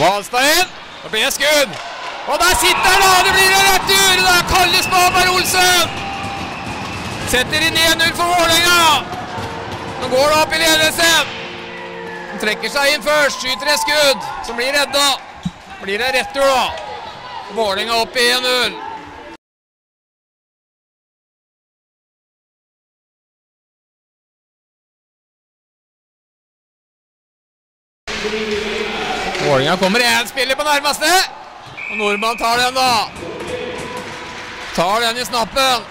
Inn. Da blir det skudd. Og der sitter han, da! Det blir en retur! Det er Kalle Spaberg Olsen! Setter inn 1-0 for Vålerenga. Nå går det opp i ledelsen. Han trekker seg inn først, skyter et skudd, som blir redda. Blir det retur, da. Vålerenga opp i 1-0. Vålerenga kommer én spiller på nærmeste. Og nordmann tar den, da. Tar den i snappen.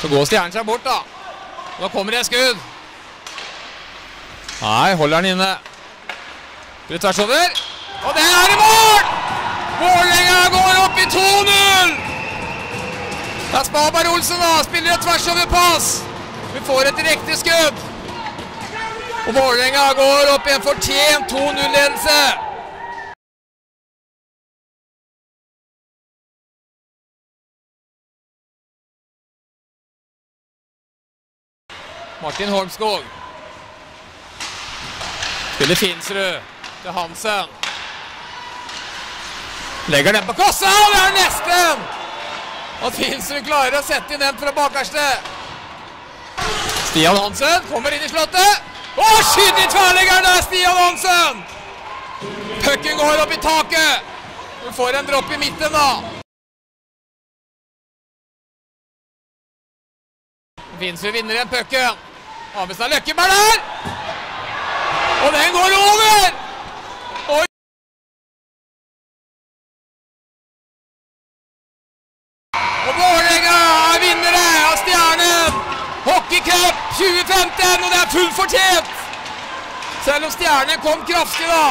Så går stjernen seg bort, da. Nå kommer det et skudd. Nei, holder den inne. Blir tvers over. Og det er i mål! Vålerenga går opp i 2-0! Det er Spaberg Olsen da, spiller et tversoverpass. Vi får et direkte skudd. Og Vålerenga går opp i en fortjent 2-0-ledelse. Martin Holmskog. Spiller Finsrud til Hansen. Legger den på kassa, og det er nesten! Og Finsrud klarer å sette inn den fra bakerste. Stian Hansen kommer inn i slottet. Og skyter i tverrleggeren! Det er Stian Hansen! Pucken går opp i taket. Du får en dropp i midten, da. Finsrud vinner igjen pucken. Avestad Løkkeberg der! Og den går over! 2015, og det er fullt fortjent! Selv om Stjerne kom kraftig da,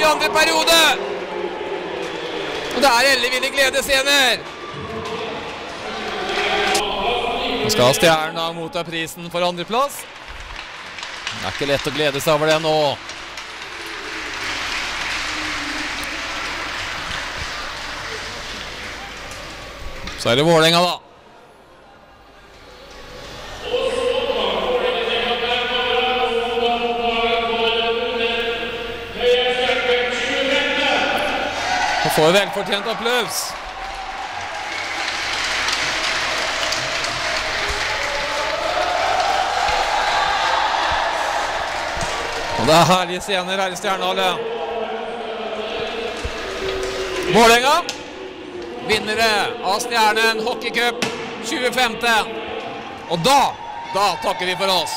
i andre periode. Og det er elleville gledesscener. Nå skal Stjernen da motta prisen for andreplass. Det er ikke lett å glede seg over det nå. Så er det Vålerenga, da. Får velfortjent applaus. Og det er herlige scener her i Stjernehallet. Vålerenga, vinnere av Stjernen hockeycup 2015. Og da, da takker vi for oss.